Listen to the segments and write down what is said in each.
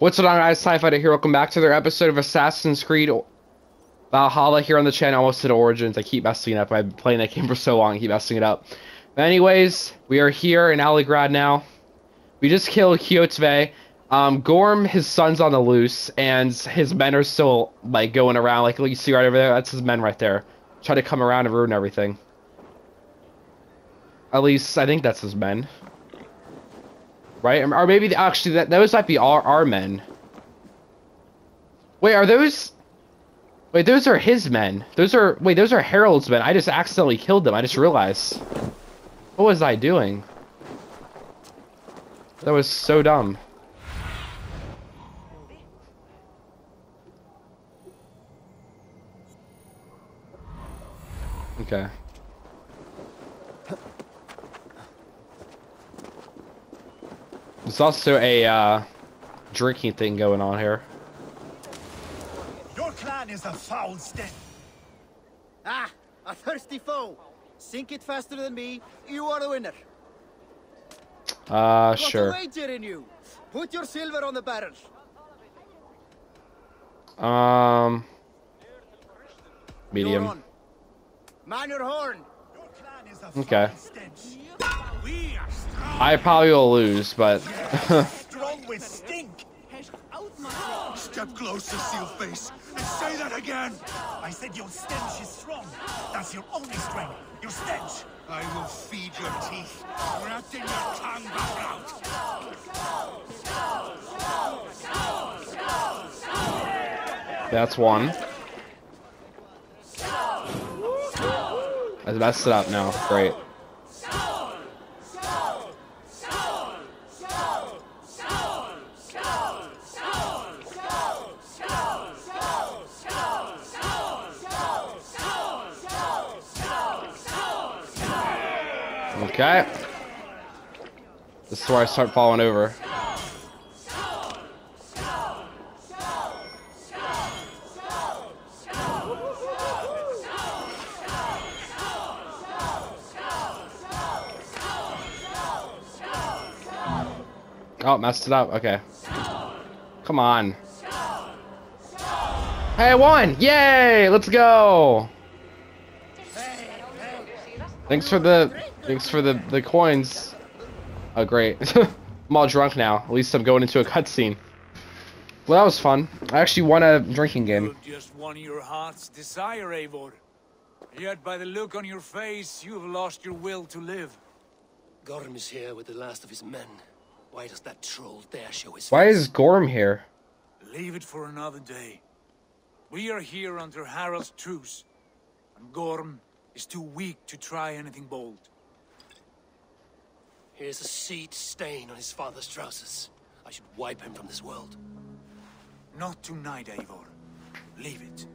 What's going on guys, Sci-Fi here, welcome back to their episode of Assassin's Creed Valhalla here on the channel, almost to Origins, I keep messing it up, I've been playing that game for so long, I keep messing it up. But anyways, we are here in Aligrad now, we just killed Kjotve, um, Gorm, his son's on the loose, and his men are still, like, going around, like, you see right over there, that's his men right there, try to come around and ruin everything. At least, I think that's his men right? Or maybe actually that those might be our our men. Wait, are those? Wait, those are his men. Those are wait, those are Harald's men. I just accidentally killed them. I just realized. What was I doing? That was so dumb. Okay. There's also a uh, drinking thing going on here. Your clan is a foul stench. Ah, a thirsty foe. Sink it faster than me. You are the winner. Uh, sure. wager in you. Put your silver on the barrel. Um, medium. Man your horn. Your clan is a foul Okay. Stench. We are strong. I probably will lose, but strong with stink. Step closer, seal face, and say that again. I said your stench is strong. That's your only strength. Your stench. I will feed your teeth, grafting your tongue back out. that's one. I messed it up now. Great. Where I start falling over. Oh, messed it up. Okay. Come on. Hey, I won! Yay! Let's go! Thanks for the thanks for the the coins. Oh great. I'm all drunk now. At least I'm going into a cutscene. Well, that was fun. I actually won a drinking game. You just won your heart's desire, Eivor. Yet by the look on your face, you have lost your will to live. Gorm is here with the last of his men. Why does that troll dare show his Why face? is Gorm here? Leave it for another day. We are here under Harald's truce, and Gorm is too weak to try anything bold. Here's a seed stain on his father's trousers. I should wipe him from this world. Not tonight, Eivor. Leave it.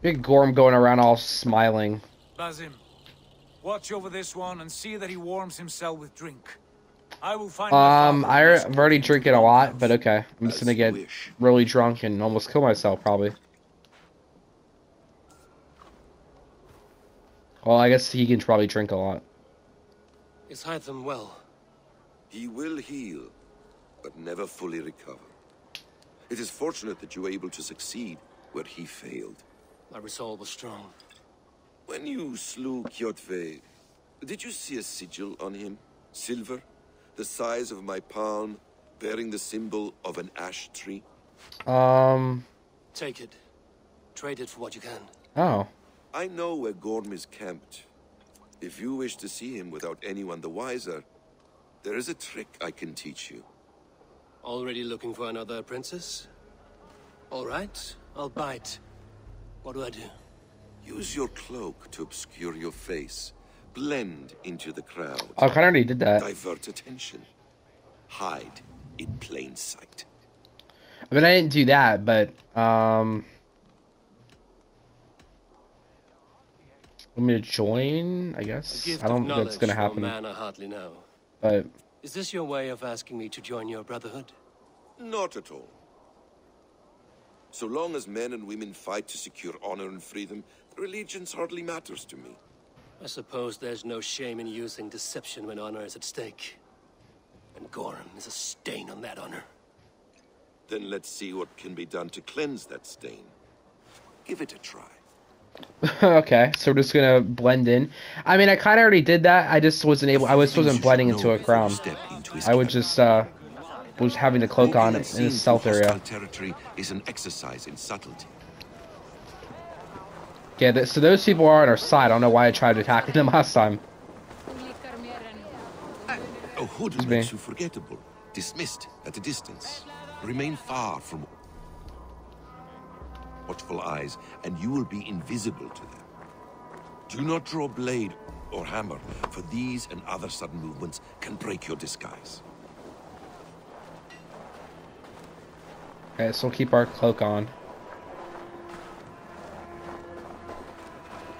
Big Gorm going around all smiling. Basim, watch over this one and see that he warms himself with drink. I will find my Um, I, and I'm already drinking a lot, but okay. I'm just gonna get really drunk and almost kill myself, probably. Well, I guess he can probably drink a lot. Is Hytham well? He will heal, but never fully recover. It is fortunate that you were able to succeed where he failed. My resolve was strong. When you slew Kjotve, did you see a sigil on him? Silver? The size of my palm, bearing the symbol of an ash tree? Um, Take it. Trade it for what you can. oh. I know where Gorm is camped. If you wish to see him without anyone the wiser, there is a trick I can teach you. Already looking for another princess? All right, I'll bite. What do I do? Use your cloak to obscure your face. Blend into the crowd. I kind of already did that. Divert attention. Hide in plain sight. I mean, I didn't do that, but, um... Want me to join, I guess? I don't of think that's gonna happen, man I hardly know. but... Is this your way of asking me to join your brotherhood? Not at all. So long as men and women fight to secure honor and freedom, their allegiance hardly matters to me. I suppose there's no shame in using deception when honor is at stake. And Gorm is a stain on that honor. Then let's see what can be done to cleanse that stain. Give it a try. okay, so we're just gonna blend in. I mean, I kind of already did that. I just wasn't able. I was wasn't blending into a crown. I was just uh was having the cloak on in the stealth area. territory is an exercise in subtlety. Yeah, th so those people are on our side. I don't know why I tried attacking them last time. A hood me. makes you forgettable, dismissed at a distance. Remain far from watchful eyes, and you will be invisible to them. Do not draw blade or hammer, for these and other sudden movements can break your disguise. Okay, so we'll keep our cloak on.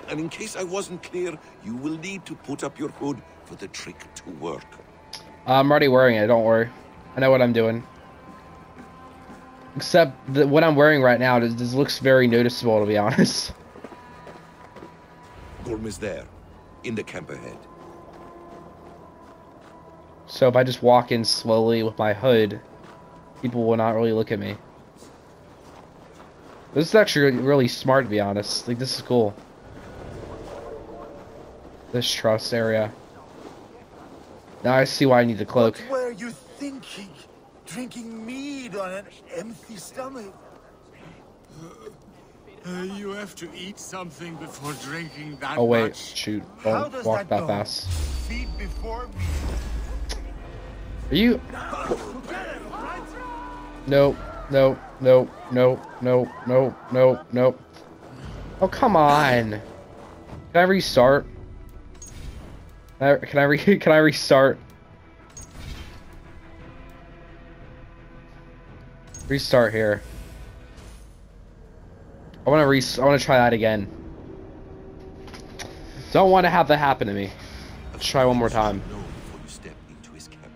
And in case I wasn't clear, you will need to put up your hood for the trick to work. I'm already wearing it. Don't worry. I know what I'm doing. Except that what I'm wearing right now this, this looks very noticeable, to be honest. Gorm is there, in the camp ahead. So if I just walk in slowly with my hood, people will not really look at me. This is actually really smart, to be honest. Like, this is cool. This trust area. Now I see why I need the cloak. What were you thinking? Drinking mead on an empty stomach? Uh, you have to eat something before drinking that Oh wait, much. shoot. Don't does walk that that fast. Feed before me. Are you? Nope, nope, nope, nope, nope, nope, nope, nope. Oh, come on. Can I restart? Can I, can I, re can I restart? Restart here. I want to re I want to try that again. Don't want to have that happen to me. Let's try one more time. Know before you step into his camp.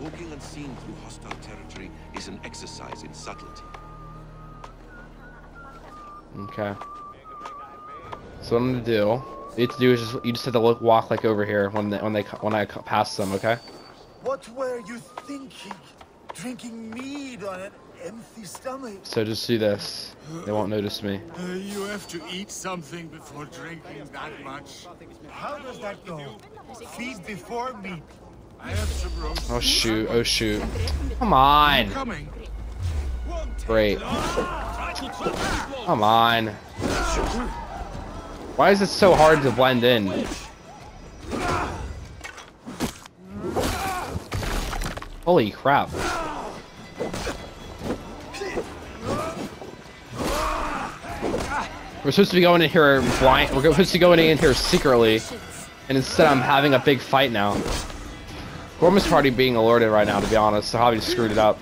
Walking unseen through hostile territory is an exercise in subtlety. Okay. So what I'm gonna do, you have to do is just you just have to look walk like over here when they when they when I pass them. Okay. What were you thinking? Drinking mead on an empty stomach? So just do this. They won't notice me. Uh, you have to eat something before drinking that much. How does that go? Feed before meat. I have some roast. Oh shoot! Oh shoot! Come on! Coming. Great. Come on. Why is it so hard to blend in? Holy crap. We're supposed to be going in here blind. We're supposed to be going in here secretly. And instead I'm having a big fight now. Gorman's party being alerted right now, to be honest. So Hobby screwed it up.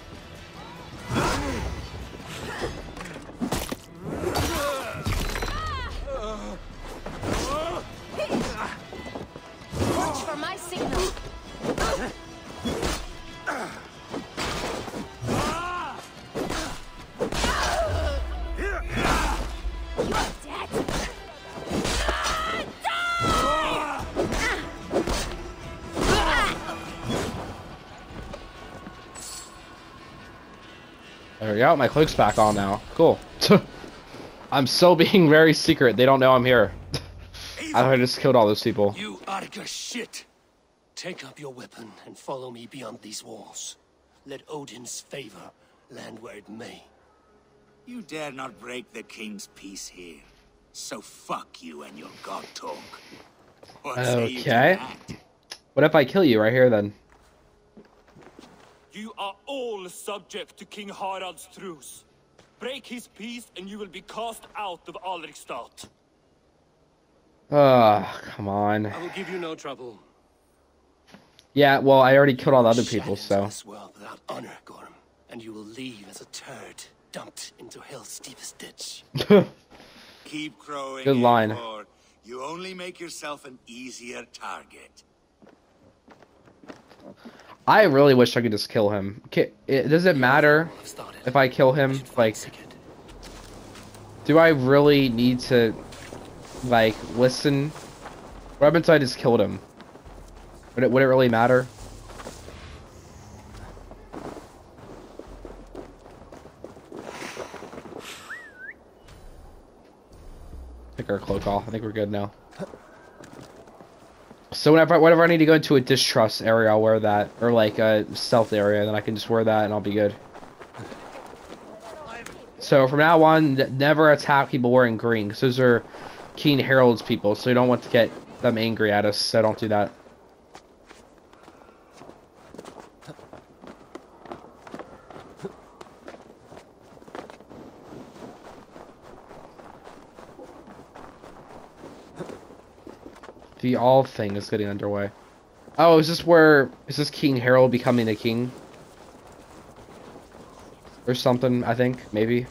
There we go. My cloak's back on now. Cool. I'm still being very secret. They don't know I'm here. I thought I just killed all those people. You Arga shit! Take up your weapon and follow me beyond these walls. Let Odin's favor land where it may. You dare not break the king's peace here. So fuck you and your god talk. What say you Okay. What if I kill you right here then? You are all subject to King Harald's truce. Break his peace and you will be cast out of Alrekstad. Ugh, ah, come on. I will give you no trouble. Yeah, well, I already killed all the other people, so. This world without honor, Gorm, and you will leave as a turd dumped into hell's deepest ditch. Keep crowing. Good line. Eivor. You only make yourself an easier target. I really wish I could just kill him. Does it matter if I kill him? Like, do I really need to like listen. What happens if I just killed him? Would it would it really matter? Take our cloak off. I think we're good now. So whenever whenever I need to go into a distrust area, I'll wear that, or like a stealth area, then I can just wear that and I'll be good. So from now on, never attack people wearing green, because those are King Harald's people, so you don't want to get them angry at us, so don't do that. The all thing is getting underway. Oh, is this where is this King Harald becoming a king? Or something, I think, maybe.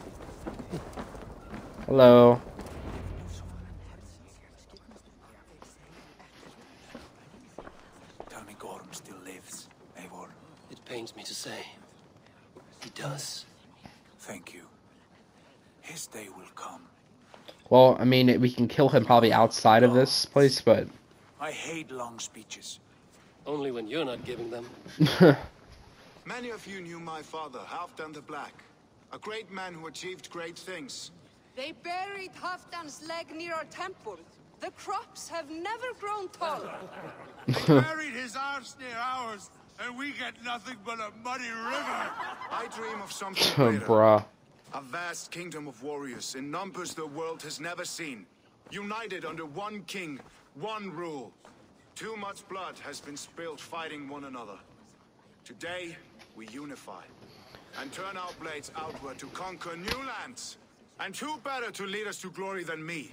Hello. Tell me Gorm still lives, Eivor. It pains me to say. He does. Thank you. His day will come. Well, I mean, we can kill him probably outside of this place, but I hate long speeches. Only when you're not giving them. Many of you knew my father, Halfdan the Black. A great man who achieved great things. They buried Halfdan's leg near our temple. The crops have never grown taller. They buried his arse near ours, and we get nothing but a muddy river. I dream of something greater. bruh. A vast kingdom of warriors in numbers the world has never seen. United under one king, one rule. Too much blood has been spilled fighting one another. Today, we unify and turn our blades outward to conquer new lands. And who better to lead us to glory than me?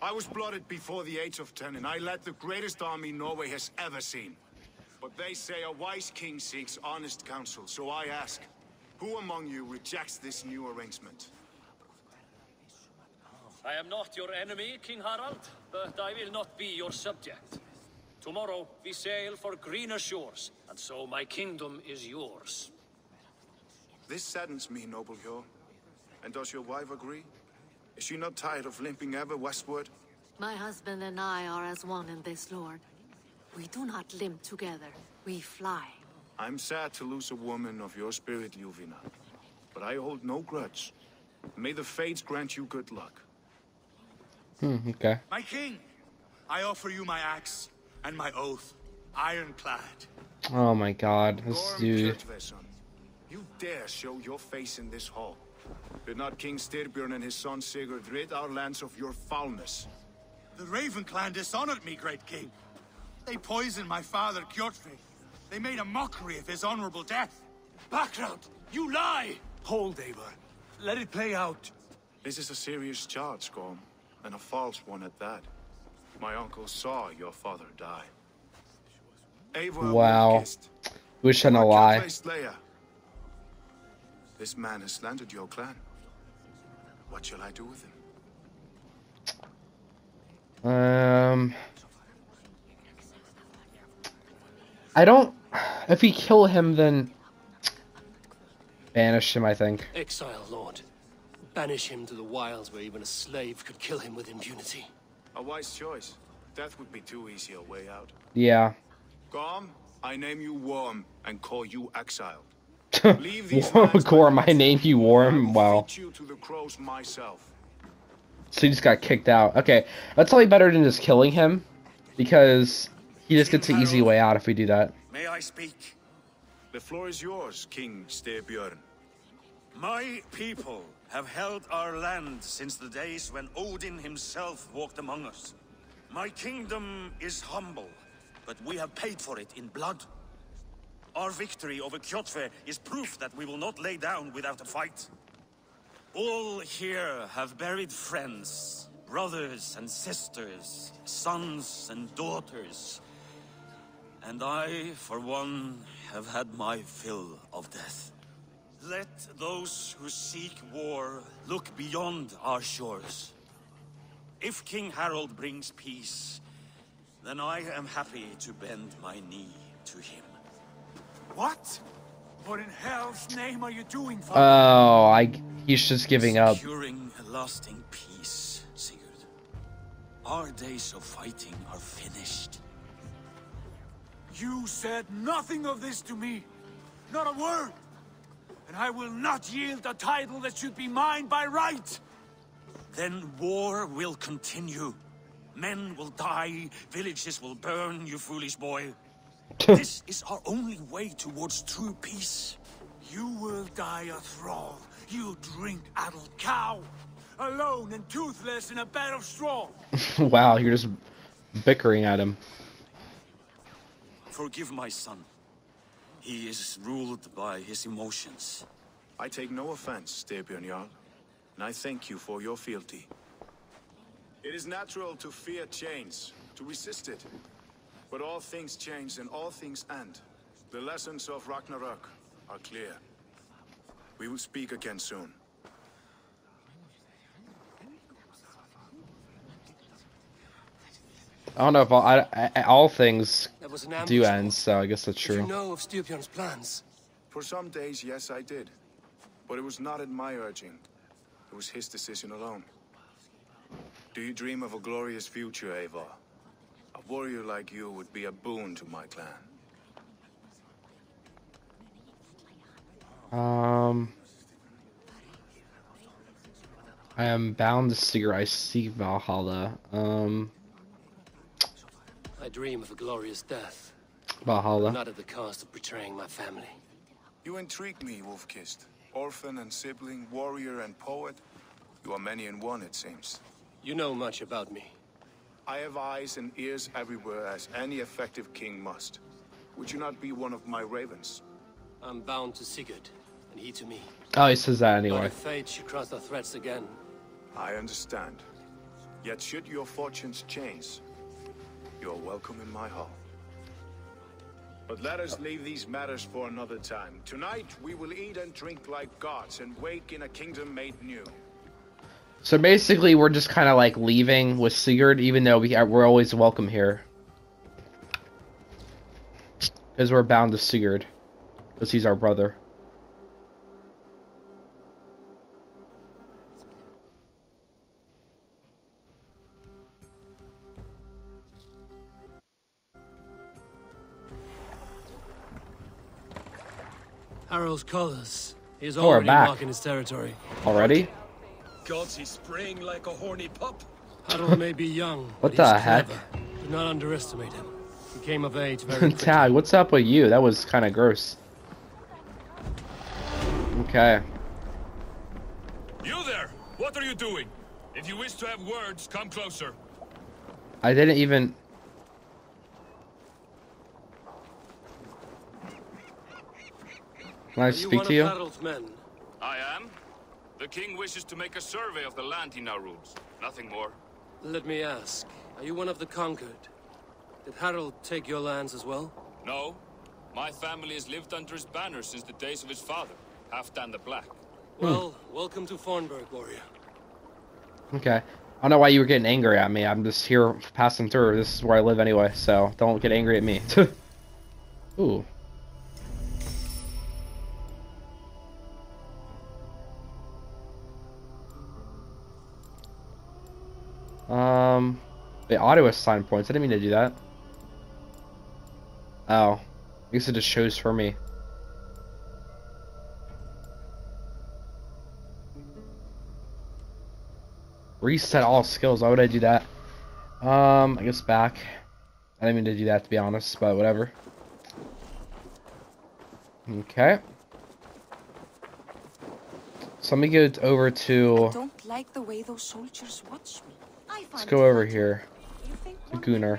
I was blooded before the age of ten, and I led the greatest army Norway has ever seen. But they say a wise king seeks honest counsel, so I ask, who among you rejects this new arrangement? I am not your enemy, King Harald, but I will not be your subject. Tomorrow we sail for greener shores, and so my kingdom is yours. This saddens me, noble Hjor. And does your wife agree? Is she not tired of limping ever westward? My husband and I are as one in this, Lord. We do not limp together. We fly. I'm sad to lose a woman of your spirit, Yuvina. But I hold no grudge. May the fates grant you good luck. Hmm, okay. My king, I offer you my axe and my oath, ironclad. Oh my god, this Gorm dude. Kjotveson, you dare show your face in this hall. Did not King Styrbjörn and his son Sigurd rid our lands of your foulness? The Raven clan dishonored me, great king. They poisoned my father, Kjotve. They made a mockery of his honorable death. Background! You lie! Hold, Eivor. Let it play out. This is a serious charge, Gorm, and a false one at that. My uncle saw your father die. Eivor Wow. Wolf-Kissed, Wish I know lie. Slayer. This man has slandered your clan. What shall I do with him? Um, I don't. If we kill him, then banish him. I think. Exile, Lord. Banish him to the wilds where even a slave could kill him with impunity. A wise choice. Death would be too easy a way out. Yeah. Gorm, I name you Worm and call you exiled. Leave these lands Gorm, I name you Worm. Wow. Feed you to the crows myself. So he just got kicked out. Okay, that's probably better than just killing him, because he just gets the easy way out if we do that. May I speak? The floor is yours, King Styrbjörn. My people have held our land since the days when Odin himself walked among us. My kingdom is humble, but we have paid for it in blood. Our victory over Kjotve is proof that we will not lay down without a fight. All here have buried friends, brothers and sisters, sons and daughters. And I, for one, have had my fill of death. Let those who seek war look beyond our shores. If King Harald brings peace, then I am happy to bend my knee to him. What? What in hell's name are you doing, Oh, father? I. He's just giving up. Securing lasting peace, Sigurd. Our days of fighting are finished. You said nothing of this to me. Not a word. And I will not yield a title that should be mine by right. Then war will continue. Men will die, villages will burn, you foolish boy. this is our only way towards true peace. You will die a thrall. You drink addled cow. Alone and toothless in a bed of straw. wow, you're just bickering at him. Forgive my son. He is ruled by his emotions. I take no offense, Styrbjörn Jarl, and I thank you for your fealty. It is natural to fear change, to resist it. But all things change and all things end. The lessons of Ragnarok are clear. We will speak again soon. I don't know if all, I, I, all things That was an do end, so I guess that's true. Did you know of Styrbjörn's plans? For some days, yes, I did. But it was not at my urging. It was his decision alone. Do you dream of a glorious future, Eivor? A warrior like you would be a boon to my clan. Um, I am bound to seek. I seek Valhalla. Um, I dream of a glorious death. Valhalla. Not at the cost of betraying my family. You intrigue me, Wolf-Kissed. Orphan and sibling, warrior and poet. You are many in one, it seems. You know much about me. I have eyes and ears everywhere, as any effective king must. Would you not be one of my ravens? I'm bound to Sigurd, and he to me. Oh, he says that But anyway. if fate should cross our threads again, I understand. Yet should your fortunes change, you are welcome in my hall. But let us leave these matters for another time. Tonight, we will eat and drink like gods and wake in a kingdom made new. So basically, we're just kind of like leaving with Sigurd, even though we are, we're always welcome here. Because we're bound to Sigurd. Because he's our brother. Harald's colors. He's Oh, already back. marking his territory. Already? Gods, he's spraying like a horny pup. Harald may be young, What but the he's heck? Do not underestimate him. He came of age very quickly. Tag, what's up with you? That was kind of gross. Okay. You there! What are you doing? If you wish to have words, come closer. I didn't even... Can I Are you speak one to of you? Men? I am. The king wishes to make a survey of the land he now rules. Nothing more. Let me ask, are you one of the conquered? Did Harald take your lands as well? No. My family has lived under his banner since the days of his father, Halfdan the Black. Hmm. Well, welcome to Fornburg, warrior. Okay. I don't know why you were getting angry at me. I'm just here passing through. This is where I live anyway, so don't get angry at me. Ooh. Um, the auto assign points. I didn't mean to do that. Oh, I guess it just shows for me. Reset all skills. Why would I do that? Um, I guess back. I didn't mean to do that to be honest, but whatever. Okay. So let me get over to. Don't like the way those soldiers watch me. I Let's go over here. You Gunnar.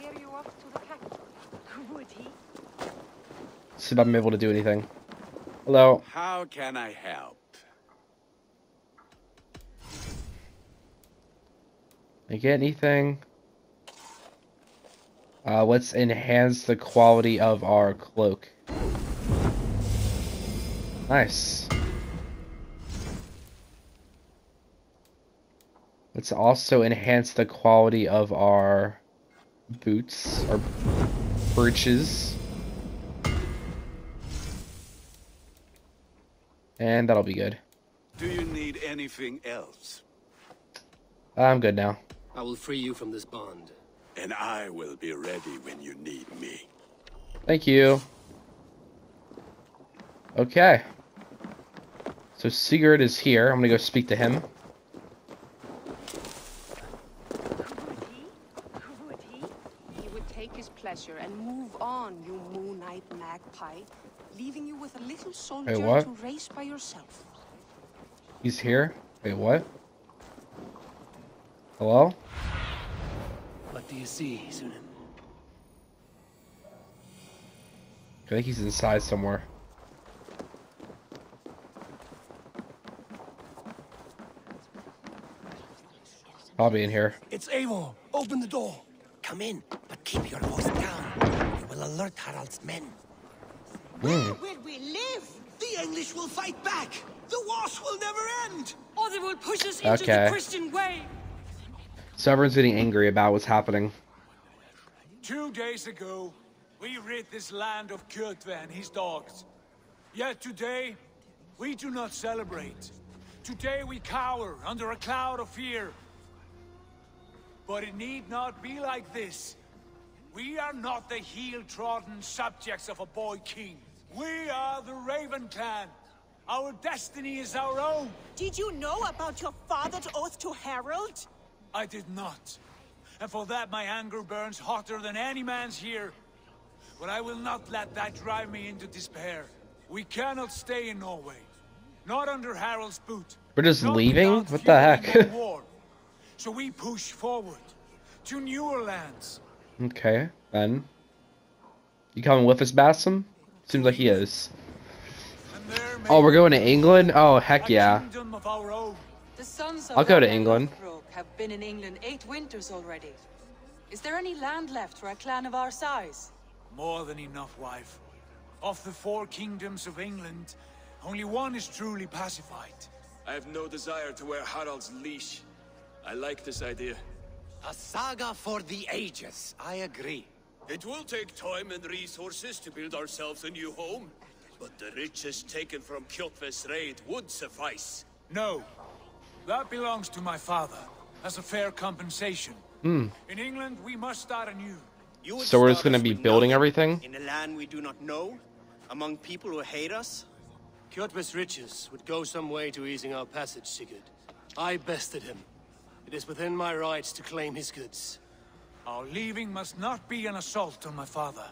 carry you up to the capital? See if I'm able to do anything. Hello. How can I help? I get anything? Uh, let's enhance the quality of our cloak. Nice. Let's also enhance the quality of our boots, our breeches. And that'll be good. Do you need anything else? I'm good now. I will free you from this bond. And I will be ready when you need me. Thank you. Okay. So Sigurd is here. I'm gonna go speak to him. He would take and move on, you moon-eyed magpie, leaving you with a little soldier what? to race by yourself. He's here. Wait, what? Hello? What do you see, Sunan? I think he's inside somewhere. Probably in here. It's Eivor. Open the door. Come in, but keep your voice down. You will alert Harald's men. Where will we live, the English will fight back. The wars will never end. Or they will push us into the Okay. Christian way. So everyone's getting angry about what's happening. Two days ago, we rid this land of Kjotve and his dogs. Yet today, we do not celebrate. Today we cower under a cloud of fear. But it need not be like this. We are not the heel-trodden subjects of a boy king. We are the Raven Clan. Our destiny is our own. Did you know about your father's oath to Harald? I did not. And for that my anger burns hotter than any man's here. But I will not let that drive me into despair. We cannot stay in Norway. Not under Harald's boot. We're just Not leaving? What the fueling heck? more war. So we push forward to newer lands. Okay, then. You coming with us, Basim? Seems like he is. Oh, we're going to England? Oh, heck yeah. Kingdom of our own. The sons of I'll go to England. Have been in England eight winters already. Is there any land left for a clan of our size? More than enough, wife. Of the four kingdoms of England, only one is truly pacified. I have no desire to wear Harald's leash. I like this idea. A saga for the ages. I agree. It will take time and resources to build ourselves a new home, but the riches taken from Kjotve's raid would suffice. No. That belongs to my father, as a fair compensation. Hmm. In England, we must start anew. You So we're just gonna be building everything? In a land we do not know? Among people who hate us? Kjotve's riches would go some way to easing our passage, Sigurd. I bested him. It is within my rights to claim his goods. Our leaving must not be an assault on my father.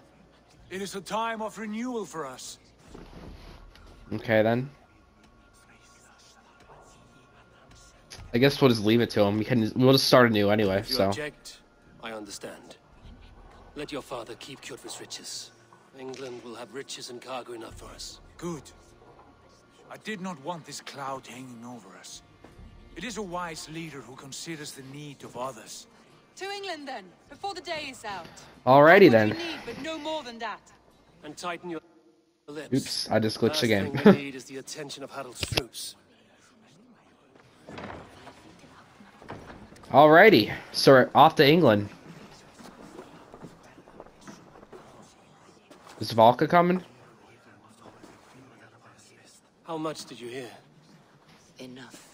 It is a time of renewal for us. Okay, then. I guess we'll just leave it to him. We can, we'll just start anew anyway, If you so. object, I understand. Let your father keep Kjotve's riches. England will have riches and cargo enough for us. Good. I did not want this cloud hanging over us. It is a wise leader who considers the need of others. To England then, before the day is out. Alrighty What then. you need, but no more than that. And tighten your lips. Oops, I just glitched Last again. thing we need is the attention of Harald's troops. Alrighty, so we're off to England. Is Valka coming? How much did you hear? Enough.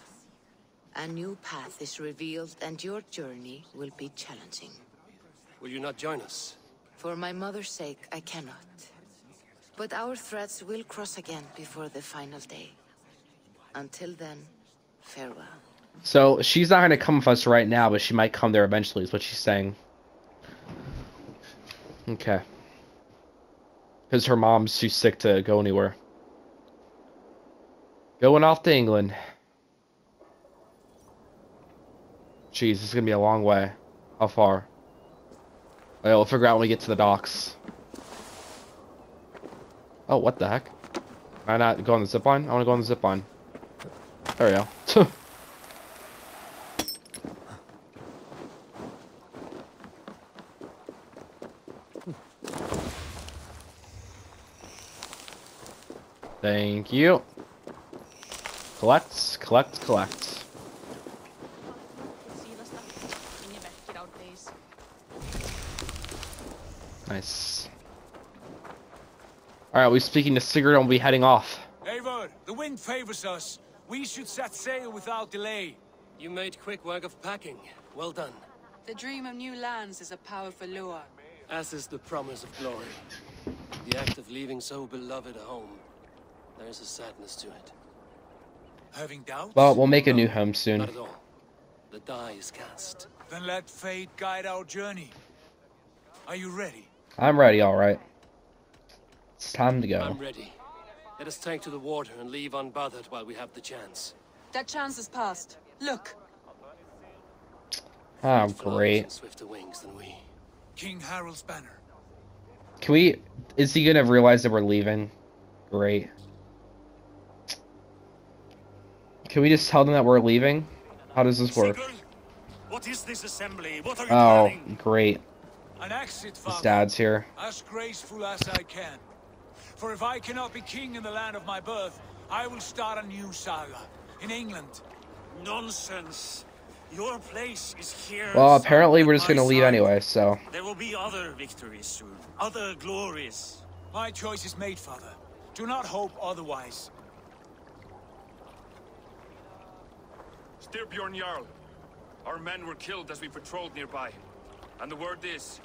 A new path is revealed and your journey will be challenging. Will you not join us? For my mother's sake, I cannot. But our threads will cross again before the final day. Until then, farewell. So she's not gonna come with us right now, but she might come there eventually. Is what she's saying. Okay. Because her mom's too sick to go anywhere. Going off to England. Jeez, this is gonna be a long way. How far? Okay, we'll figure out when we get to the docks. Oh, what the heck? Can I not go on the zipline? I want to go on the zipline. There we go. Thank you. Collect, collect, collect. Nice. Alright, we're speaking to Sigurd and we'll be heading off. Eivor, the wind favors us. We should set sail without delay. You made quick work of packing. Well done. The dream of new lands is a powerful lure. As is the promise of glory. The act of leaving so beloved a home. There's a sadness to it. Having doubts? Well, we'll make a new home soon. Not at all. The die is cast. Then let fate guide our journey. Are you ready? I'm ready, alright. It's time to go. I'm ready. Let us take to the water and leave unbothered while we have the chance. That chance is past. Look, Oh, great. swifter wings than we. King Harald's banner. Can we... Is he gonna realize that we're leaving? Great. Can we just tell them that we're leaving? How does this work? What is this assembly? What are you Oh, planning? great. An exit, His dad's here. As graceful as I can. For if I cannot be king in the land of my birth, I will start a new saga. In England. Nonsense. Your place is here. Well, apparently we're just gonna leave anyway, so... There will be other victories soon. Other glories. My choice is made, father. Do not hope otherwise. Styrbjorn Jarl. Our men were killed as we patrolled nearby. And the word is,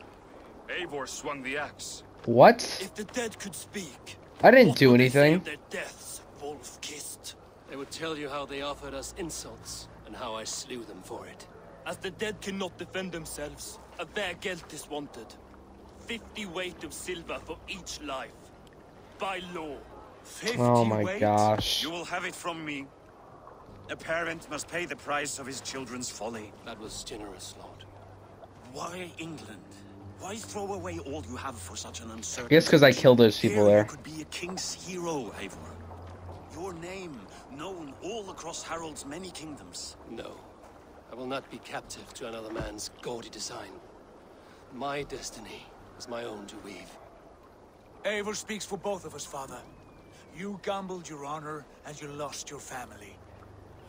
Eivor swung the axe. What? If the dead could speak, I didn't do anything. their deaths, wolf kissed. They would tell you how they offered us insults and how I slew them for it. As the dead cannot defend themselves, a their guilt is wanted. Fifty weight of silver for each life. By law. Oh my gosh. You will have it from me. A parent must pay the price of his children's folly. That was generous, Lord. Why England? Why throw away all you have for such an uncertain? I guess because I killed those people there. Could be a king's hero, Eivor. Your name known all across Harald's many kingdoms. No. I will not be captive to another man's gaudy design. My destiny is my own to weave. Eivor speaks for both of us, father. You gambled your honor and you lost your family.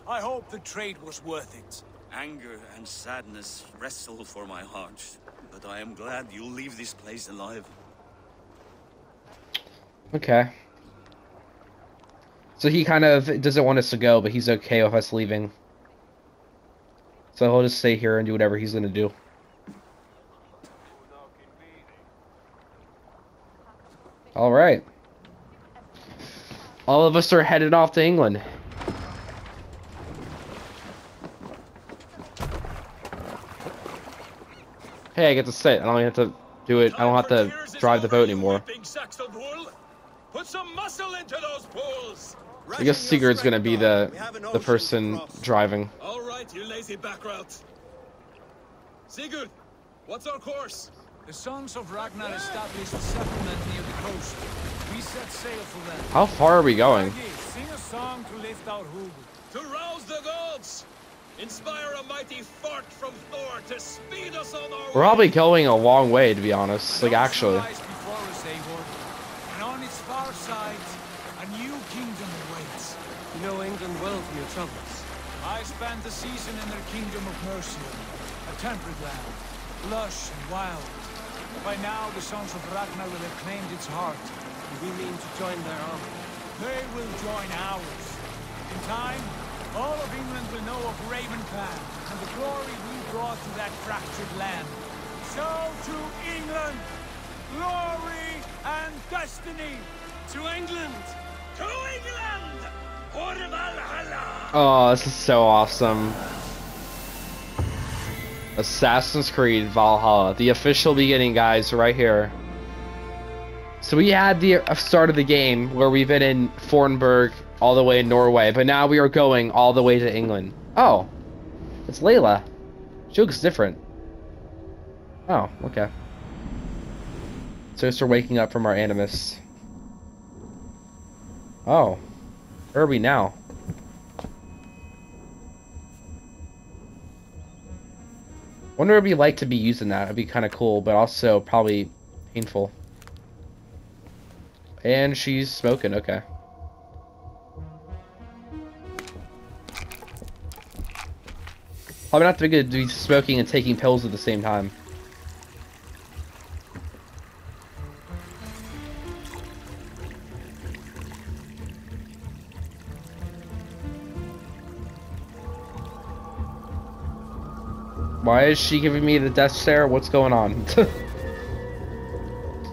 I hope the trade was worth it. Anger and sadness wrestle for my heart, but I am glad you'll leave this place alive. Okay. So he kind of doesn't want us to go, but he's okay with us leaving. So he'll just stay here and do whatever he's gonna do. Alright. All of us are headed off to England. Hey, I get to sit. I don't have to do it. I don't have to drive the boat anymore. Big Saxon wool. Put some muscle into those bulls. I guess Sigurd's gonna be the the person driving. All right, you lazy backrout. Sigurd, what's our course? The sons of Ragnar established a settlement near the coast. We set sail for them. How far are we going? Sing a song to lift our hood. To rouse the gods! Inspire a mighty fart from Thor to speed us on our We're probably going a long way, to be honest. Like, actually. Us, And on its far side, a new kingdom awaits. You know England well from your travels. I spent the season in their kingdom of Mercia, a temperate land, lush and wild. By now, the sons of Ragnar will have claimed its heart. We mean to join their army. They will join ours. In time, all of England will know of Raven Clan and the glory we brought to that fractured land. So to England, glory and destiny. To England! To England! Oh, this is so awesome. Assassin's Creed Valhalla, the official beginning, guys, right here. So we had the uh, start of the game where we've been in Fornburg all the way in Norway, but now we are going all the way to England. Oh, it's Layla. She looks different. Oh, okay. So we're waking up from our animus. Oh, where are we now? Wonder what it'd be like to be using that. It'd be kind of cool, but also probably painful. And she's smoking. Okay. Probably not good to be smoking and taking pills at the same time. Why is she giving me the death stare? What's going on?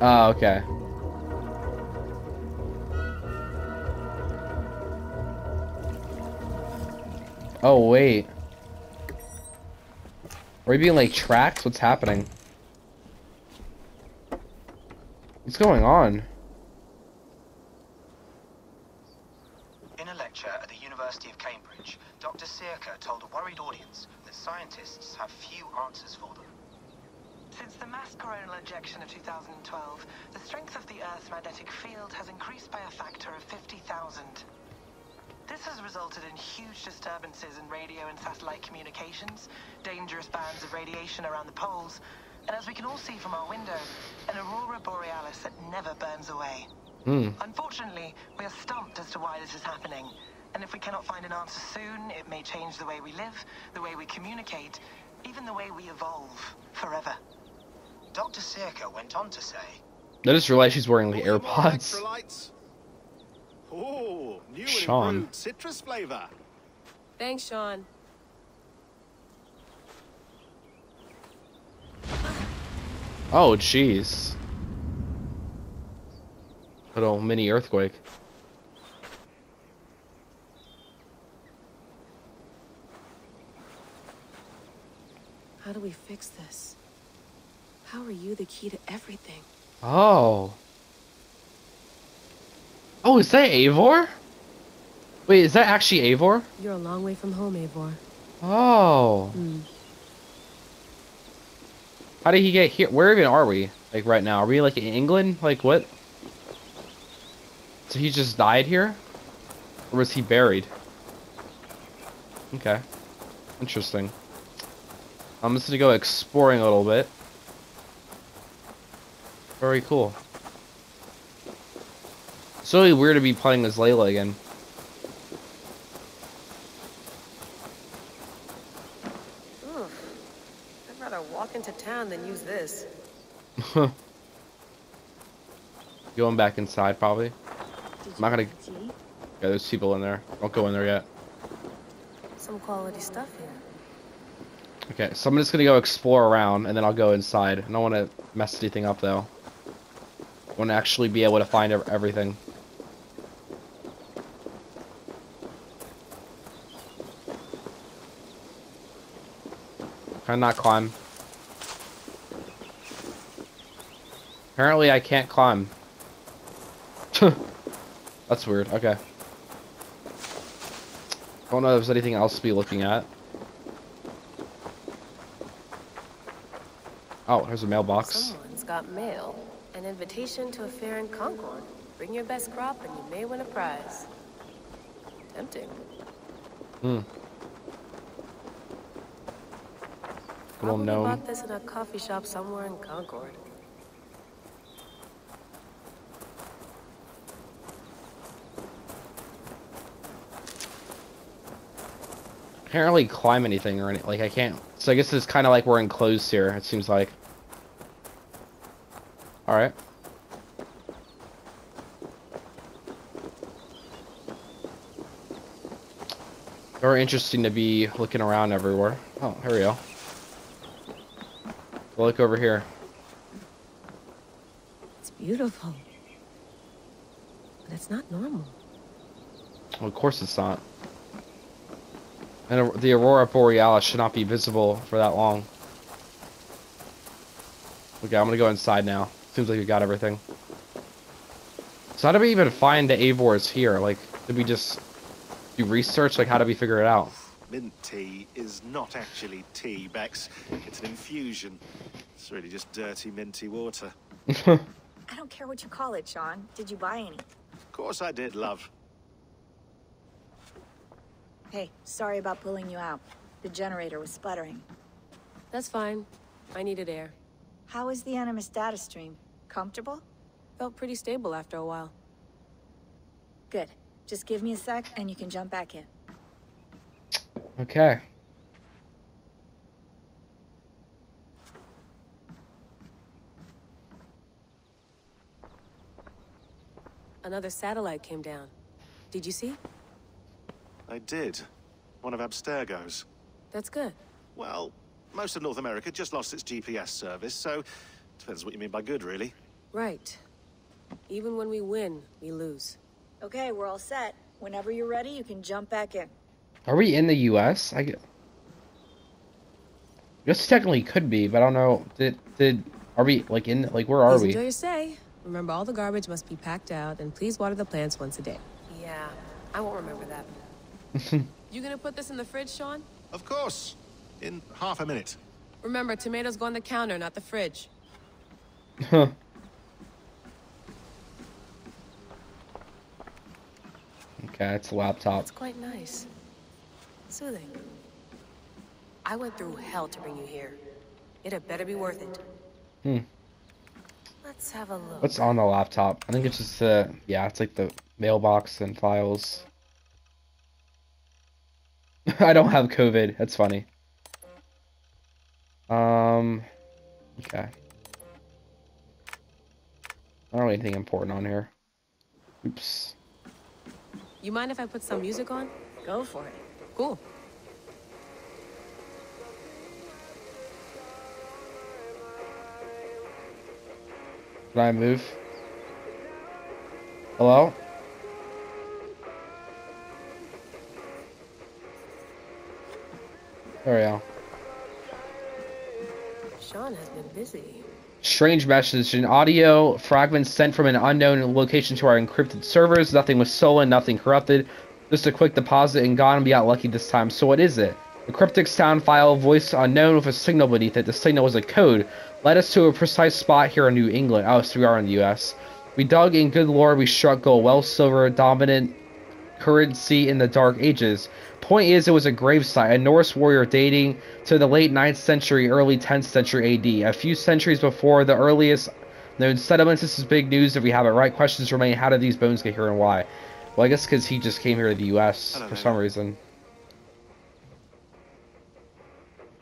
oh, okay. Oh, wait. Are we being, like, tracked? What's happening? What's going on? I just realized she's wearing like AirPods. Electrolytes. Oh, new and Sean. improved citrus flavor. Thanks, Sean. Oh, jeez. Little mini earthquake. How do we fix this? How are you the key to everything? Oh. Oh, is that Eivor? Wait, is that actually Eivor? You're a long way from home, Eivor. Oh. Hmm. How did he get here? Where even are we? Like right now? Are we like in England? Like what? So he just died here? Or was he buried? Okay. Interesting. I'm just gonna go exploring a little bit. Very cool. It's really weird to be playing as Layla again. Oof. I'd rather walk into town than use this. Going back inside, probably. I'm not gonna. Yeah, there's people in there. Don't go in there yet. Some quality stuff here. Okay, so I'm just gonna go explore around, and then I'll go inside. I don't want to mess anything up, though. To actually be able to find ev- everything. Can I not climb? Apparently I can't climb. That's weird. Okay. Don't know if there's anything else to be looking at. Oh, there's a mailbox. Someone's got mail. An invitation to a fair in Concord. Bring your best crop and you may win a prize. Tempting. Hmm. Old Probably gnome. bought this in a coffee shop somewhere in Concord. Can't really climb anything or anything. Like, I can't. So I guess it's kind of like we're enclosed here, it seems like. Alright. Very interesting to be looking around everywhere. Oh, here we go. We'll look over here. It's beautiful. But it's not normal. Well, of course it's not. And the Aurora Borealis should not be visible for that long. Okay, I'm gonna go inside now. Seems like we got everything. So how do we even find the Avors here? Like, did we just do research? Like, how do we figure it out? Mint tea is not actually tea, Bex. It's an infusion. It's really just dirty, minty water. I don't care what you call it, Sean. Did you buy any? Of course I did, love. Hey, sorry about pulling you out. The generator was sputtering. That's fine. I needed air. How is the Animus data stream? Comfortable? Felt pretty stable after a while. Good. Just give me a sec and you can jump back in. Okay. Another satellite came down. Did you see? I did. One of Abstergo's. That's good. Well, Most of North America just lost its GPS service, so depends what you mean by good, really. Right. Even when we win, we lose. Okay, we're all set. Whenever you're ready, you can jump back in. Are we in the U.S.? I get. Guess technically could be, but I don't know. Did did are we like in like where are please we? enjoy your stay. Remember, all the garbage must be packed out, and please water the plants once a day. Yeah, I won't remember that. you gonna put this in the fridge, Sean? Of course. In half a minute. Remember, tomatoes go on the counter, not the fridge. Huh. Okay, it's a laptop. It's quite nice. Soothing. I went through hell to bring you here. It had better be worth it. Hmm. Let's have a look. What's on the laptop? I think it's just uh yeah, it's like the mailbox and files. I don't have COVID. That's funny. Um okay. I don't have anything important on here. Oops. You mind if I put some music on? Go for it. Cool. Can I move? Hello? There we go. Sean has been busy. Strange message. An audio fragment sent from an unknown location to our encrypted servers. Nothing was stolen, nothing corrupted. Just a quick deposit and gone and be out lucky this time. So what is it? A cryptic sound file, voice unknown with a signal beneath it. The signal was a code. Led us to a precise spot here in New England. Oh, so we are in the US. We dug in good lore, we struck gold. Well silver, dominant currency in the Dark Ages. Point is, it was a gravesite, a Norse warrior dating to the late 9th century, early 10th century AD. A few centuries before the earliest known settlements. This is big news if we have it right. Questions remain, how did these bones get here and why? Well, I guess because he just came here to the US for some reason.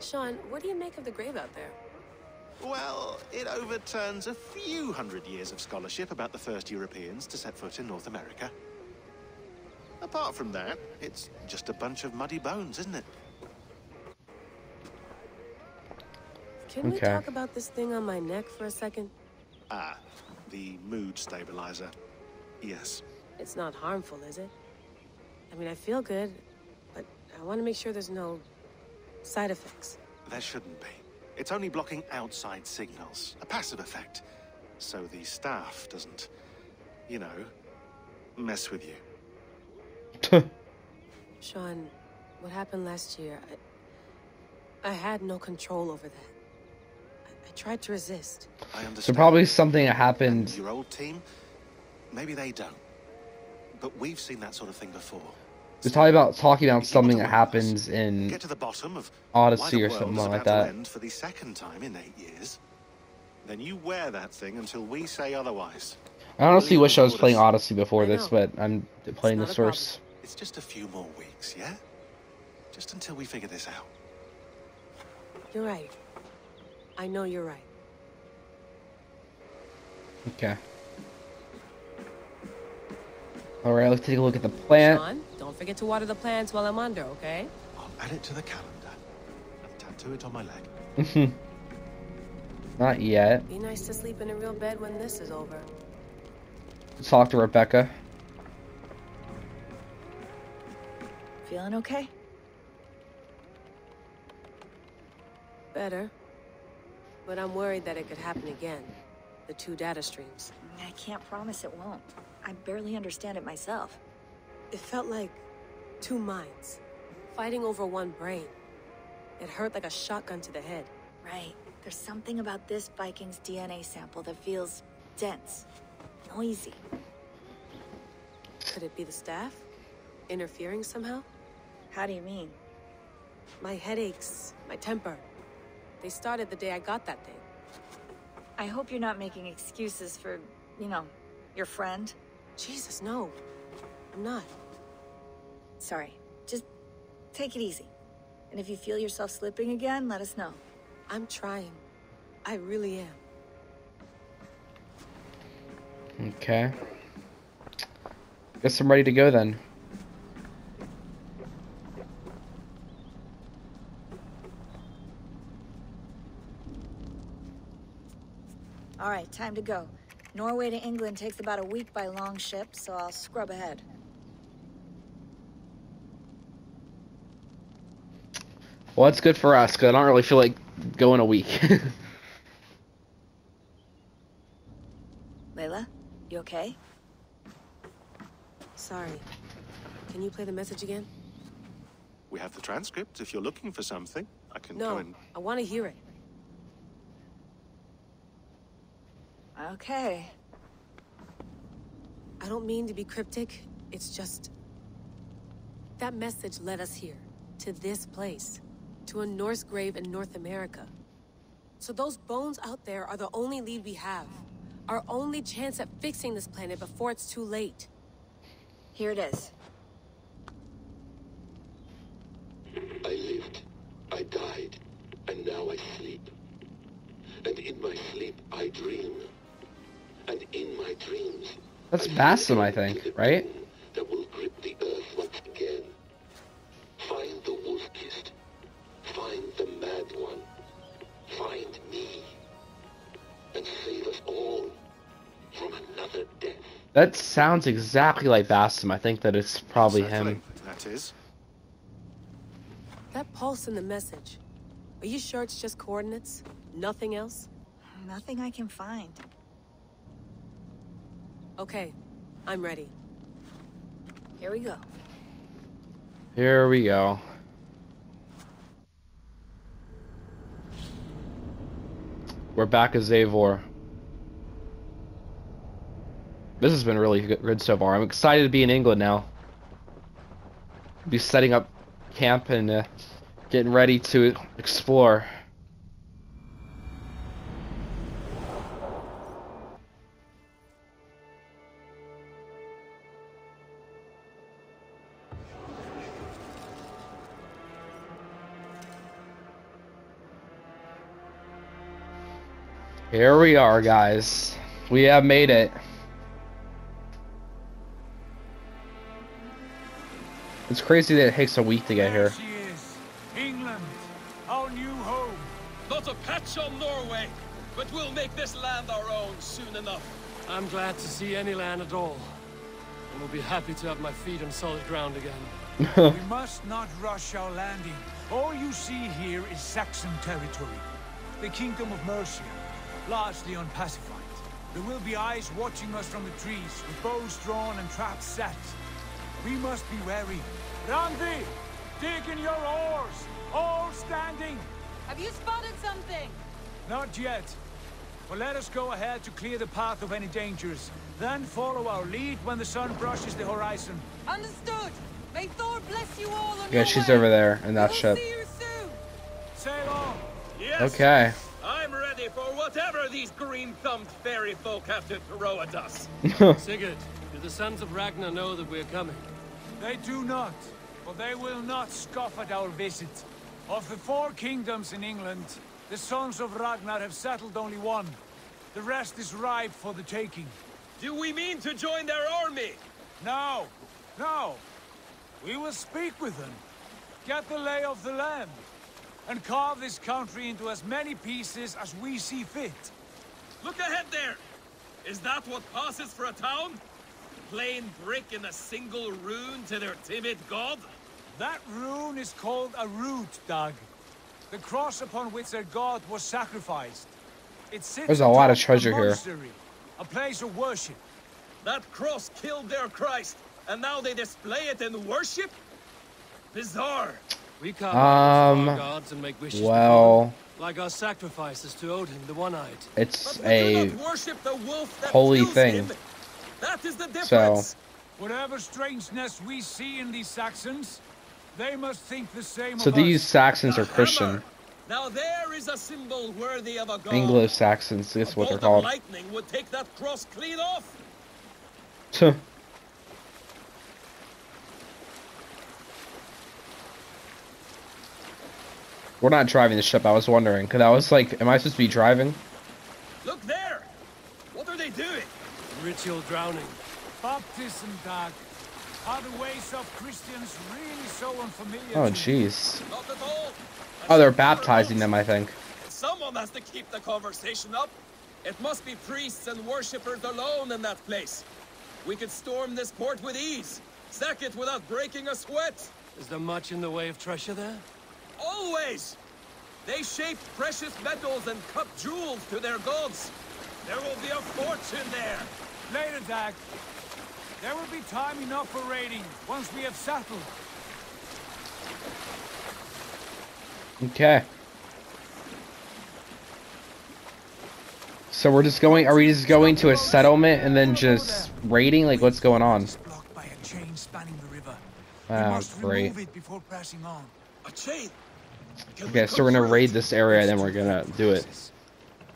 Sean, what do you make of the grave out there? Well, it overturns a few hundred years of scholarship about the first Europeans to set foot in North America. Apart from that, it's just a bunch of muddy bones, isn't it? Can we talk about this thing on my neck for a second? Ah, the mood stabilizer. Yes. It's not harmful, is it? I mean, I feel good, but I want to make sure there's no side effects. There shouldn't be. It's only blocking outside signals, a passive effect. So the staff doesn't, you know, mess with you. Sean, what happened last year, I, I had no control over that. I, I tried to resist. I So probably something that happened. Your old team, maybe they don't. But we've seen that sort of thing before. We're talking about talking about something that happens in Get to the bottom of Odyssey or something like that. end for the second time in eight years. Then you wear that thing until we say otherwise. I honestly Believe wish I was playing Odyssey before this, but I'm playing the not problem. source. It's just a few more weeks, yeah? Just until we figure this out. You're right. I know you're right. Okay. Alright, let's take a look at the plant. Sean, don't forget to water the plants while I'm under, okay? I'll add it to the calendar and tattoo it on my leg. Not yet. Be nice to sleep in a real bed when this is over. Let's talk to Rebecca. Feeling okay? Better. But I'm worried that it could happen again. The two data streams. I can't promise it won't. I barely understand it myself. It felt like two minds fighting over one brain. It hurt like a shotgun to the head. Right. There's something about this Viking's DNA sample that feels dense, noisy. Could it be the staff? Interfering somehow? How do you mean? My headaches, my temper. They started the day I got that thing. I hope you're not making excuses for, you know, your friend. Jesus, no. I'm not. Sorry. Just take it easy. And if you feel yourself slipping again, let us know. I'm trying. I really am. Okay. Guess I'm ready to go then. Right, time to go. Norway to England takes about a week by long ship, so I'll scrub ahead. Well, that's good for us, because I don't really feel like going a week. Layla, you okay? Sorry. Can you play the message again? We have the transcript if you're looking for something. I can no, go and... I want to hear it. Okay. I don't mean to be cryptic. It's just... That message led us here. To this place. To a Norse grave in North America. So those bones out there are the only lead we have. Our only chance at fixing this planet before it's too late. Here it is. I lived, I died, and now I sleep. And in my sleep I dream. And in my dreams That's Basim, I think, right? that will grip the earth once again. Find the wolf kissed. Find the mad one. Find me. And save us all from another death. That sounds exactly like Basim. I think that it's probably him. That is. That pulse in the message. Are you sure it's just coordinates? Nothing else? Nothing I can find. Okay, I'm ready. Here we go. Here we go. We're back as Eivor. This has been really good, good so far. I'm excited to be in England now. Be setting up camp and uh, getting ready to explore. Here we are, guys. We have made it. It's crazy that it takes a week to get here. England, our new home. Not a patch on Norway, but we'll make this land our own soon enough. I'm glad to see any land at all. And will be happy to have my feet on solid ground again. we must not rush our landing. All you see here is Saxon territory. The Kingdom of Mercia, largely unpacified. There will be eyes watching us from the trees, with bows drawn and traps set. We must be wary. Randvi, dig in your oars, all standing. Have you spotted something? Not yet. But let us go ahead to clear the path of any dangers. Then follow our lead when the sun brushes the horizon. Understood. May Thor bless you all on Yeah, your she's way. over there in that ship. See you soon. Sail on. Yes. Okay. I'm ready for whatever these green-thumbed fairy folk have to throw at us. Sigurd, do the sons of Ragnar know that we're coming? They do not, for they will not scoff at our visit. Of the four kingdoms in England, the sons of Ragnar have settled only one. The rest is ripe for the taking. Do we mean to join their army? No, no. We will speak with them, get the lay of the land, and carve this country into as many pieces as we see fit. Look ahead there! Is that what passes for a town? Plain brick in a single rune to their timid god? That rune is called a rood, Dag. The cross upon which their god was sacrificed. It sits There's a lot of treasure here. monastery, A place of worship. That cross killed their Christ, and now they display it in worship? Bizarre. We carve Um, our gods and make wishes well- them, like our sacrifices to Odin, the One-Eyed. It's a worship the wolf that holy thing. him. That is the So, difference. Whatever strangeness we see in these Saxons, they must think the same so these us. Saxons are Christian. Now there is a symbol worthy of a god. Anglo-Saxons is what they're called. lightning would take that cross clean off. We're not driving the ship, I was wondering. Because I was like, am I supposed to be driving? Look there. What are they doing? Ritual drowning. Baptism, Dag. Are the ways of Christians really so unfamiliar Oh, jeez. Not at all. Oh, they're baptizing them, I think. Someone has to keep the conversation up. It must be priests and worshippers alone in that place. We could storm this port with ease. Sack it without breaking a sweat. Is there much in the way of treasure there? Always! They shaped precious metals and cut jewels to their gods. There will be a fortune there. Later, Dag. There will be time enough for raiding once we have settled. Okay. So we're just going, are we just going to a settlement and then just raiding? Like, what's going on? By a chain spanning the river. Oh, great. remove it before pressing on. A chain? Okay, so we're gonna raid this area, then we're gonna do it.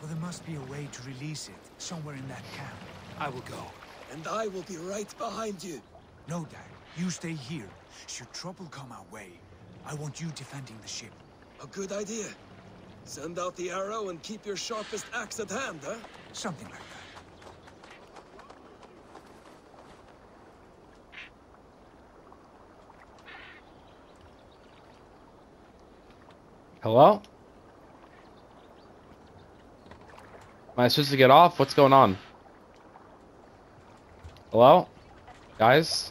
Well, there must be a way to release it somewhere in that camp. I will go. And I will be right behind you. No, Dag. You stay here. Should trouble come our way, I want you defending the ship. A good idea. Send out the arrow and keep your sharpest axe at hand, huh? Something like that. Hello? Am I supposed to get off? What's going on? Hello? Guys?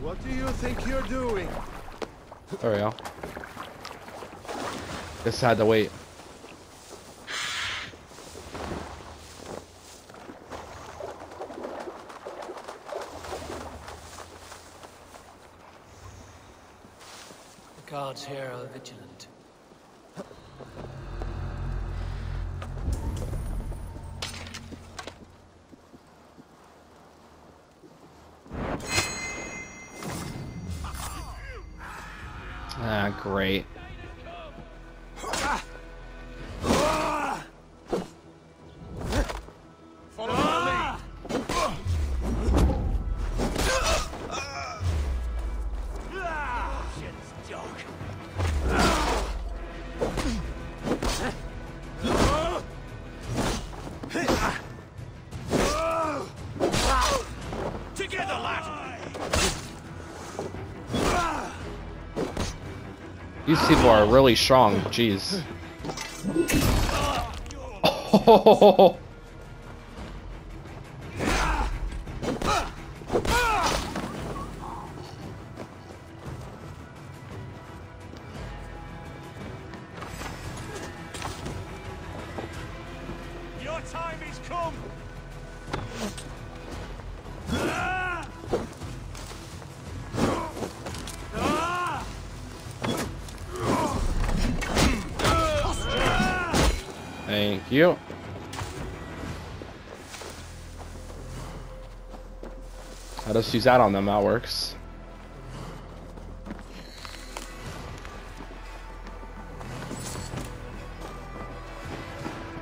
What do you think you're doing? There we go. Just had to wait. Guards here are vigilant. Ah, great. These people are really strong. Jeez. Oh, use that on them, that works.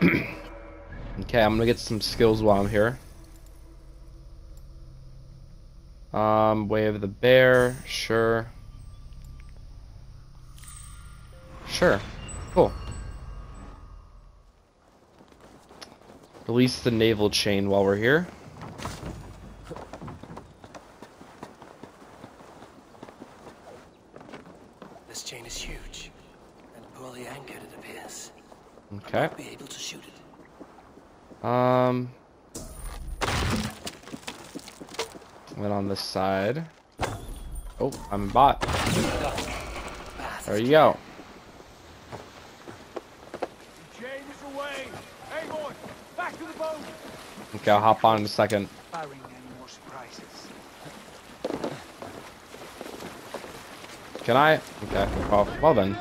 okay, I'm gonna get some skills while I'm here. Um, Way of the Bear, sure. Sure, cool. Release the naval chain while we're here. Chain is huge and poorly anchored, it appears. Okay. Be able to shoot it. Um. Then on this side. Oh, I'm bot. There you go. Chain is away. Hey, boy, back to the boat. Okay, I'll hop on in a second. Barring any more surprises. Can I? Okay. Well, well then.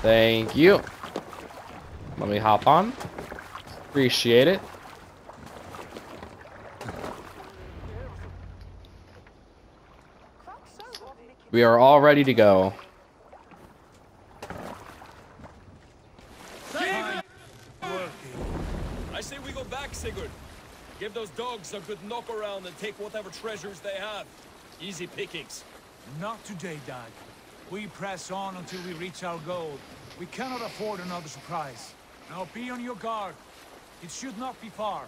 Thank you. Let me hop on. Appreciate it. We are all ready to go. I say we go back, Sigurd. Give those dogs a good knock around and take whatever treasures they have. Easy pickings. Not today, Dag. We press on until we reach our goal. We cannot afford another surprise. Now be on your guard. It should not be far.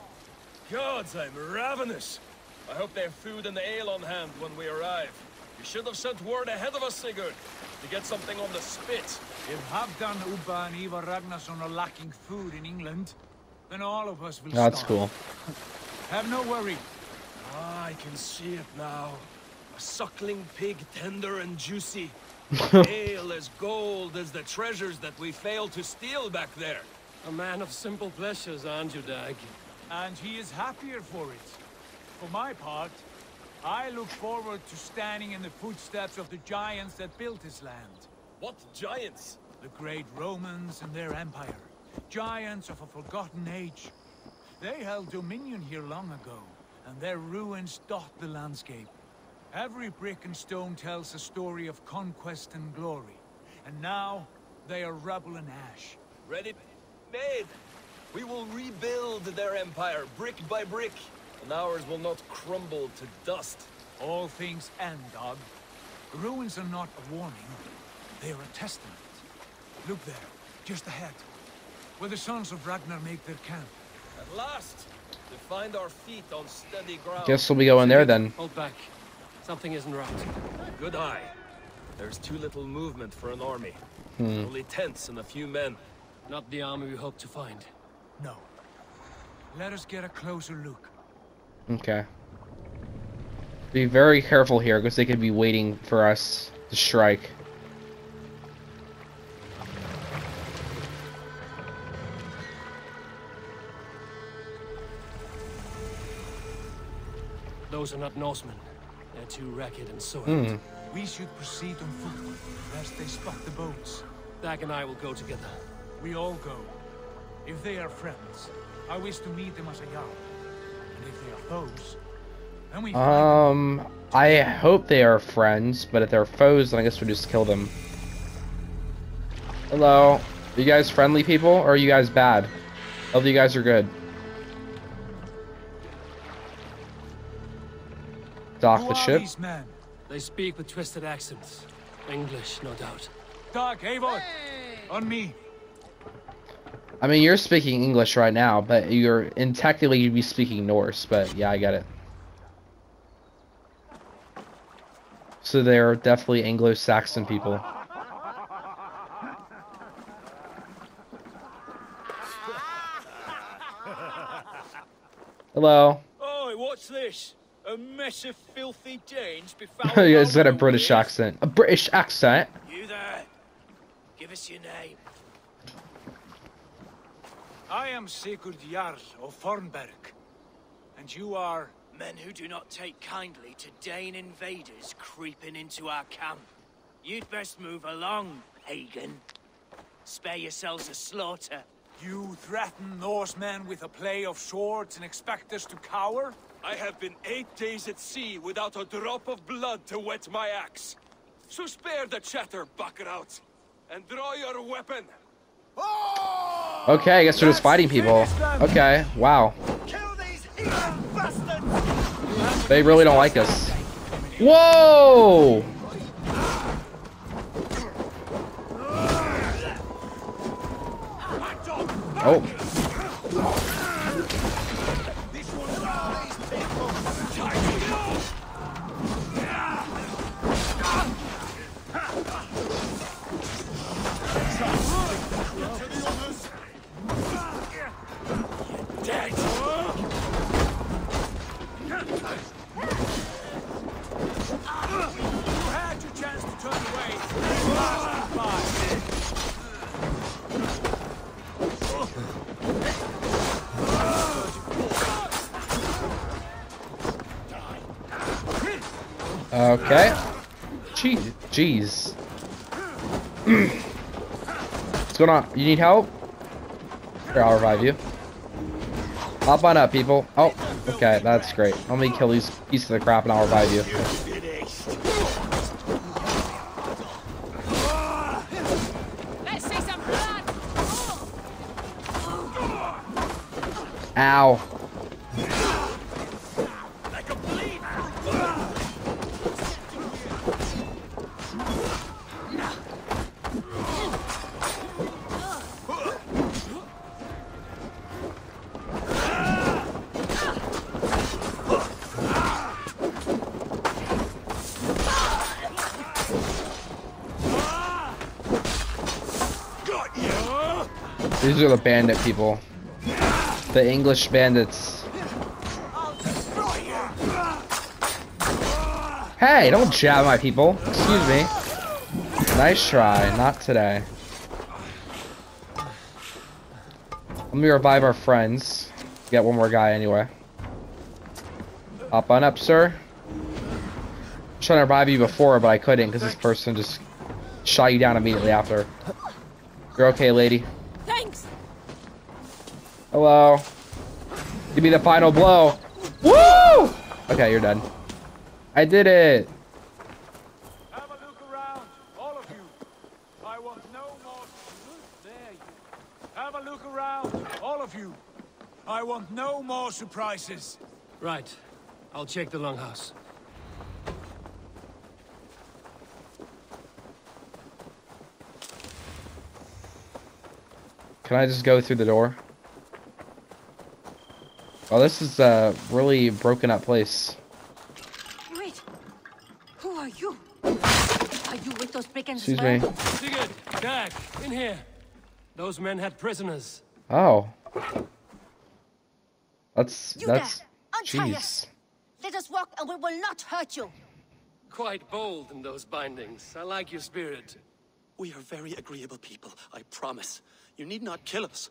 Gods, I'm ravenous. I hope they have food and ale on hand when we arrive. You should have sent word ahead of us, Sigurd, to get something on the spit. If Halfdan, Ubba, and Ivar Ragnarsson are lacking food in England, then all of us will That's starve. cool. Have no worry. Ah, I can see it now. A suckling pig, tender and juicy. Pale as gold as the treasures that we failed to steal back there. A man of simple pleasures, aren't you, Dag? And he is happier for it. For my part, I look forward to standing in the footsteps of the giants that built this land. What giants? The great Romans and their empire. Giants of a forgotten age. They held dominion here long ago, and their ruins dot the landscape. Every brick and stone tells a story of conquest and glory. And now, they are rubble and ash. Ready? Made! We will rebuild their empire, brick by brick, and ours will not crumble to dust. All things end, Dag. The ruins are not a warning. They are a testament. Look there, just ahead. Where the sons of Ragnar make their camp. At last, to find our feet on steady ground. Guess we'll be going there then. Hold back. Something isn't right. Good eye. There's too little movement for an army. Hmm. Only tents and a few men. Not the army we hope to find. No. Let us get a closer look. Okay. Be very careful here, because they could be waiting for us to strike. Those are not Norsemen. They're too ragged and soiled. Hmm. We should proceed on foot, lest they spot the boats. Dag and I will go together. We all go. If they are friends, I wish to meet them as a Jarl. And if they are foes, then we. Um, I hope they are friends, but if they're foes, then I guess we'll just kill them. Hello. Are you guys friendly people, or are you guys bad? All of you guys are good. Dock Who the are ship. these men? They speak with twisted accents. English, no doubt. Dag, Eivor! On me. I mean, you're speaking English right now, but you're, and technically you'd be speaking Norse, but yeah, I get it. So they're definitely Anglo-Saxon people. Hello. Oh, what's this? A mess of filthy Danes befoul. you guys got a British accent. A British accent? You there? Give us your name. I am Sigurd Jarl of Fornburg. And you are... Men who do not take kindly to Dane invaders creeping into our camp. You'd best move along, pagan. Spare yourselves a slaughter. You threaten Norsemen with a play of swords and expect us to cower? I have been eight days at sea without a drop of blood to wet my axe. So spare the chatter, out, and draw your weapon. Oh! Okay, I guess we're just fighting people. Okay, wow. They really don't like us. Whoa! Oh. Okay. Jeez. Jeez. What's going on? You need help? Here, I'll revive you. Hop on up, people. Oh, okay, that's great. Let me kill these pieces of the crap and I'll revive you. Ow. Bandit people. The English bandits. Hey, don't jab my people. Excuse me. Nice try. Not today. Let me revive our friends. Get one more guy anyway. Hop on up, sir. i trying to revive you before, but I couldn't because this person just shot you down immediately after. You're okay, lady. Thanks. Hello. Give me the final blow. Woo! Okay, you're done. I did it. Have a look around, all of you. I want no more. There you. Have a look around, all of you. I want no more surprises. Right. I'll check the longhouse. Can I just go through the door? Oh, this is a really broken up place. Wait. Who are you? Are you with those brigands? Excuse me. Sigurd, Dag, in here. Those men had prisoners. Oh. That's You that's there, untie jeez. us. Let us walk and we will not hurt you. Quite bold in those bindings. I like your spirit. We are very agreeable people, I promise. You need not kill us.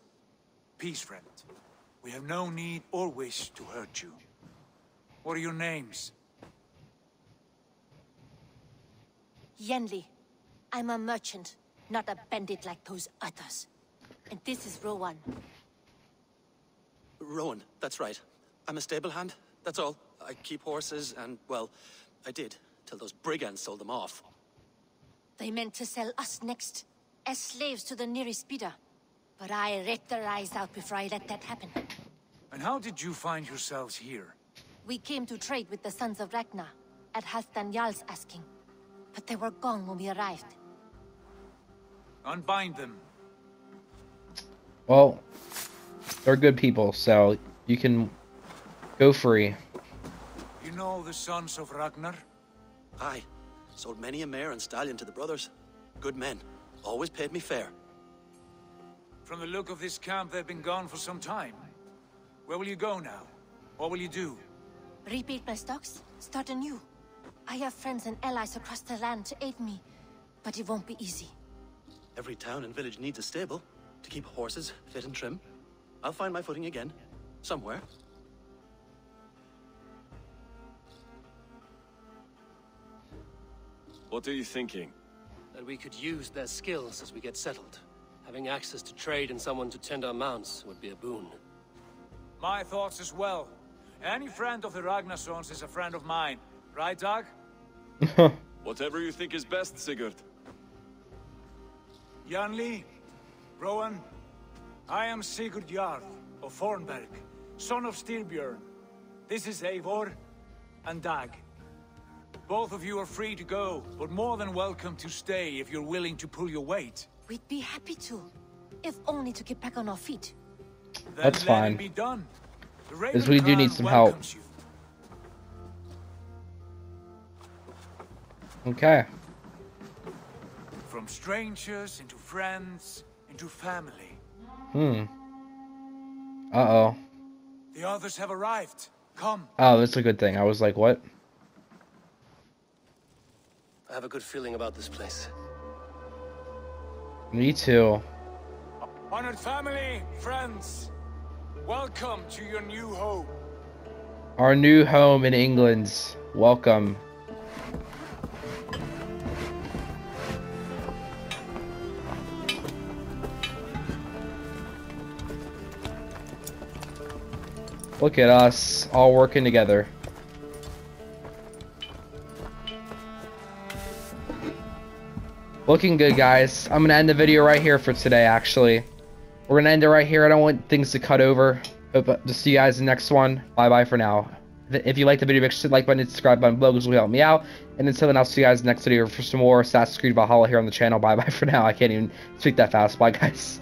Peace, friend. We have no need or wish to hurt you. What are your names? Yanli. I'm a merchant, not a bandit like those others. And this is Rowan. Rowan, that's right. I'm a stable hand, that's all. I keep horses, and, well, I did, till those brigands sold them off. They meant to sell us next, as slaves to the nearest bidder. But I ripped their eyes out before I let that happen. And how did you find yourselves here? We came to trade with the Sons of Ragnar, at Halfdan Jarl's asking. But they were gone when we arrived. Unbind them. Well, they're good people, so you can go free. You know the Sons of Ragnar? Aye. Sold many a mare and stallion to the brothers. Good men. Always paid me fair. From the look of this camp, they've been gone for some time. Where will you go now? What will you do? Rebuild my stocks, start anew. I have friends and allies across the land to aid me, but it won't be easy. Every town and village needs a stable to keep horses fit and trim. I'll find my footing again. Somewhere. What are you thinking? That we could use their skills as we get settled. Having access to trade and someone to tend our mounts would be a boon. My thoughts as well. Any friend of the Ragnarsons is a friend of mine. Right, Dag? Whatever you think is best, Sigurd. Yanli, Rowan, I am Sigurd Jarl of Fornburg, son of Styrbjörn. This is Eivor and Dag. Both of you are free to go, but more than welcome to stay if you're willing to pull your weight. We'd be happy to, if only to get back on our feet. That's let fine. It be done. Because we do need some help. you. Okay. From strangers into friends into family. Hmm. Uh-oh. The others have arrived. Come. Oh, that's a good thing. I was like, what? I have a good feeling about this place. Me too. Honored family, friends, welcome to your new home. Our new home in England. Welcome. Look at us, all working together. Looking good, guys. I'm gonna end the video right here for today, actually. We're gonna end it right here. I don't want things to cut over. Hope to see you guys in the next one. Bye bye for now. If you liked the video, make sure to like button and subscribe button below because will help me out. And until then, I'll see you guys next video for some more Assassin's Creed Valhalla here on the channel. Bye bye for now. I can't even speak that fast. Bye, guys.